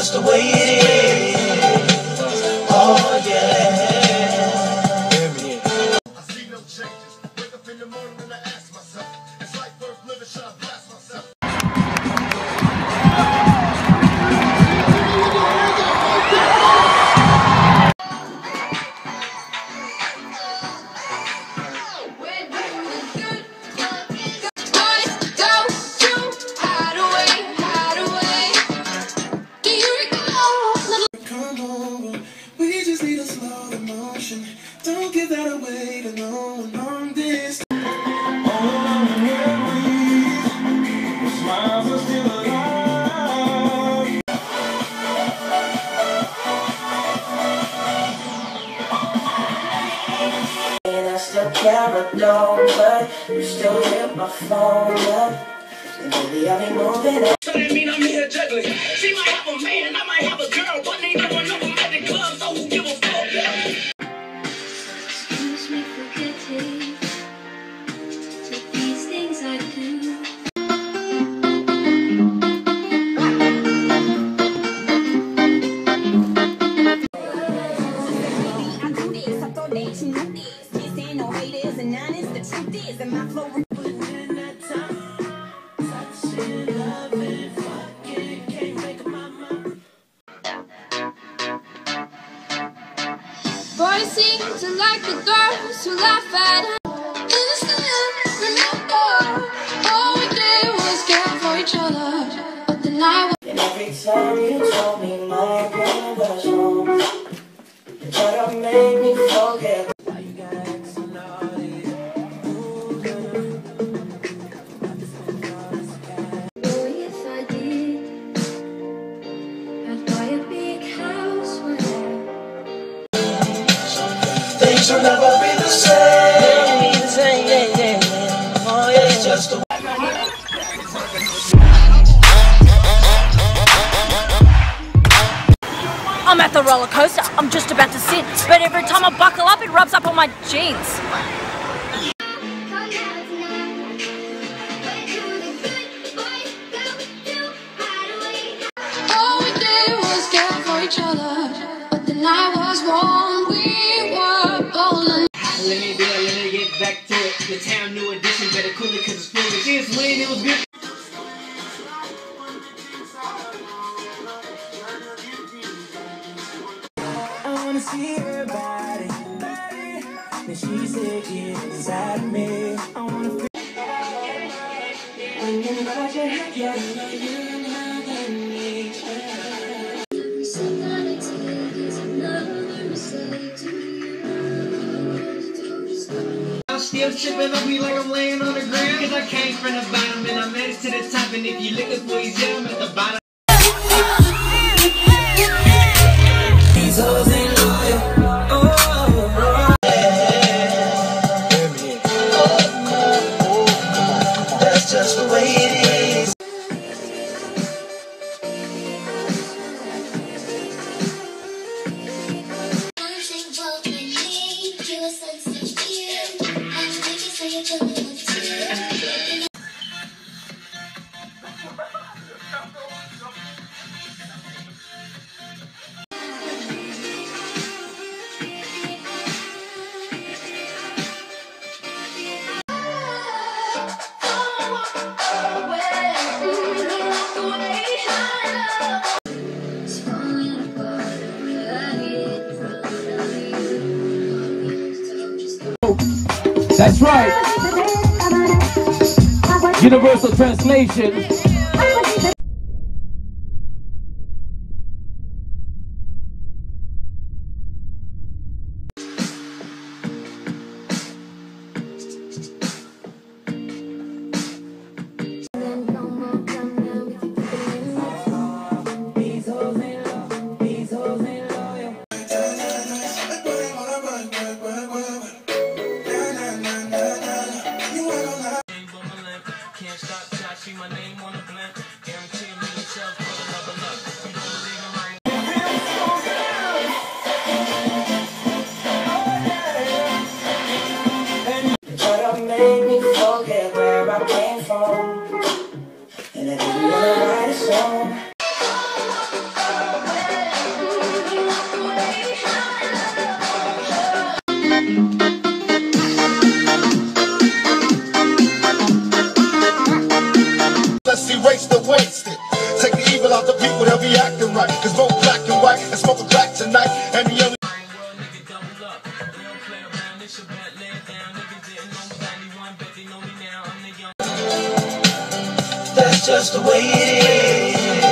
Just the way it is. Don't give that away to no one on this. Smiles are still alive. And I still carry on, but you still hit my phone up. And baby, I'll be moving on. So that mean I'm here juggling. She might have a man, I might have a girl, but neither one of To like the girls who laugh at him. All we did was care for each other. But the night And every time you told me my brain was home, you try to make me forget. Things will never be the same. Be the same. Yeah, yeah, yeah. Oh. It's just the I'm at the roller coaster. I'm just about to sit, but every time I buckle up, it rubs up on my jeans. Let me do it, let me get back to it. The town new edition, better cool it cause it's foolish. It's when it was good. I wanna see body. Get inside of me. I wanna feel. When you nod your head, I'm tripping on me like I'm laying on the ground. Cause I came from the bottom and I made it to the top. And if you looking for easy, I'm at the bottom. That's right. Universal translation. Erase the wasted. Take the evil out the people, they'll be acting right. Cause both black and white and smoke a crack tonight. And the only That's just the way it is.